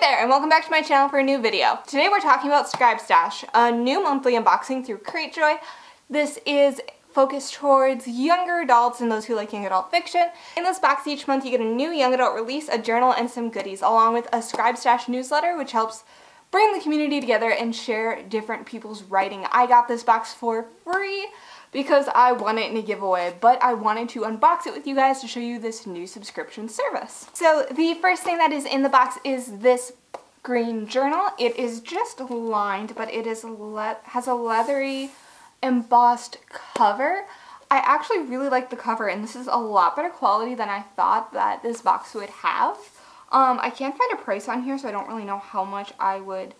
there and welcome back to my channel for a new video. Today we're talking about Scribe Stash, a new monthly unboxing through Cratejoy. This is focused towards younger adults and those who like young adult fiction. In this box each month you get a new young adult release, a journal, and some goodies along with a Scribe Stash newsletter which helps bring the community together and share different people's writing. I got this box for free because I won it in a giveaway, but I wanted to unbox it with you guys to show you this new subscription service. So the first thing that is in the box is this green journal. It is just lined, but it is has a leathery embossed cover. I actually really like the cover and this is a lot better quality than I thought that this box would have. Um, I can't find a price on here so I don't really know how much I would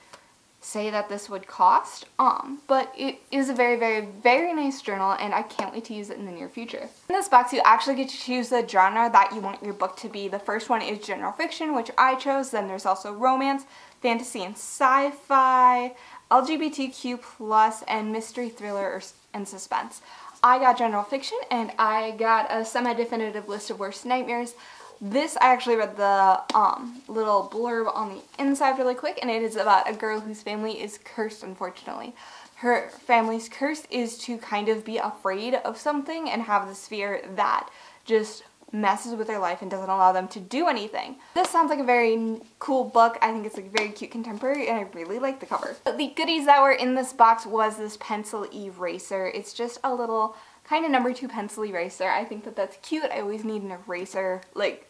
say that this would cost, um, but it is a very, very, very nice journal and I can't wait to use it in the near future. In this box, you actually get to choose the genre that you want your book to be. The first one is general fiction, which I chose. Then there's also romance, fantasy and sci-fi, LGBTQ+, plus, and mystery, thriller, and suspense. I got general fiction and I got a semi-definitive list of worst nightmares. This, I actually read the um, little blurb on the inside really quick, and it is about a girl whose family is cursed, unfortunately. Her family's curse is to kind of be afraid of something and have this fear that just messes with their life and doesn't allow them to do anything. This sounds like a very cool book. I think it's like very cute contemporary and I really like the cover. The goodies that were in this box was this pencil eraser. It's just a little kind of number two pencil eraser. I think that that's cute. I always need an eraser like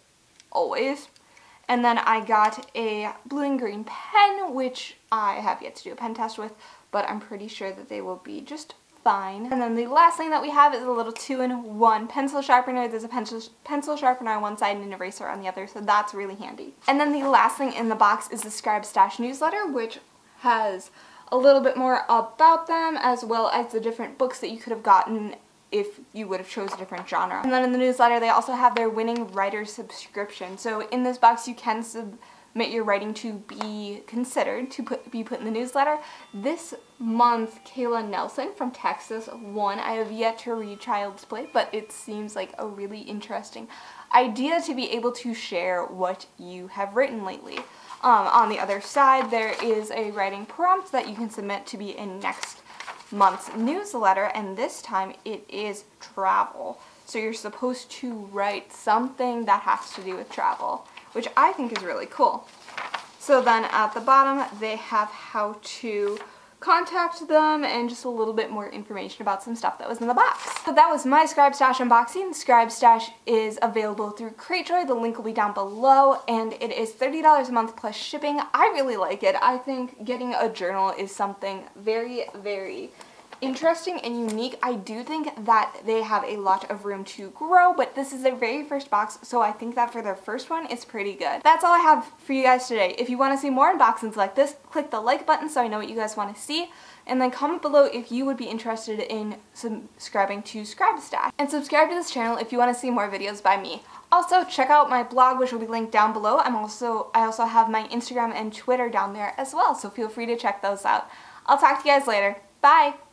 always. And then I got a blue and green pen, which I have yet to do a pen test with, but I'm pretty sure that they will be just fine. And then the last thing that we have is a little two-in-one pencil sharpener. There's a pencil, pencil sharpener on one side and an eraser on the other, so that's really handy. And then the last thing in the box is the Scribe Stash newsletter, which has a little bit more about them as well as the different books that you could have gotten if you would have chose a different genre. And then in the newsletter they also have their winning writer subscription. So in this box you can submit your writing to be considered to put, be put in the newsletter. This month Kayla Nelson from Texas won. I have yet to read Child's Play but it seems like a really interesting idea to be able to share what you have written lately. Um, on the other side there is a writing prompt that you can submit to be in next month's newsletter and this time it is travel. So you're supposed to write something that has to do with travel, which I think is really cool. So then at the bottom they have how to contact them and just a little bit more information about some stuff that was in the box. So that was my Scribe Stash unboxing. Scribe Stash is available through Cratejoy. The link will be down below and it is $30 a month plus shipping. I really like it. I think getting a journal is something very, very interesting and unique. I do think that they have a lot of room to grow, but this is their very first box, so I think that for their first one, it's pretty good. That's all I have for you guys today. If you want to see more unboxings like this, click the like button so I know what you guys want to see, and then comment below if you would be interested in subscribing to Scribe Stash. And subscribe to this channel if you want to see more videos by me. Also, check out my blog, which will be linked down below. I'm also I also have my Instagram and Twitter down there as well, so feel free to check those out. I'll talk to you guys later. Bye!